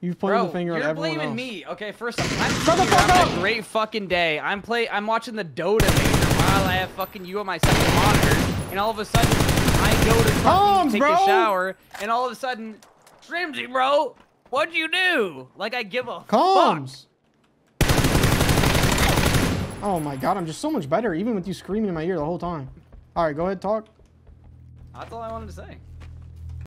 You've pointed Bro, the finger you're blaming me. Okay, first off, I'm, Shut the here fuck having up! a great fucking day. I'm play. I'm watching the Dota major while I have fucking you on my second monitor, and all of a sudden I go to fucking take bro. a shower, and all of a sudden, Shrimzy, bro, what'd you do? Like I give a fuck. Oh my god, I'm just so much better, even with you screaming in my ear the whole time. All right, go ahead, talk. That's all I wanted to say.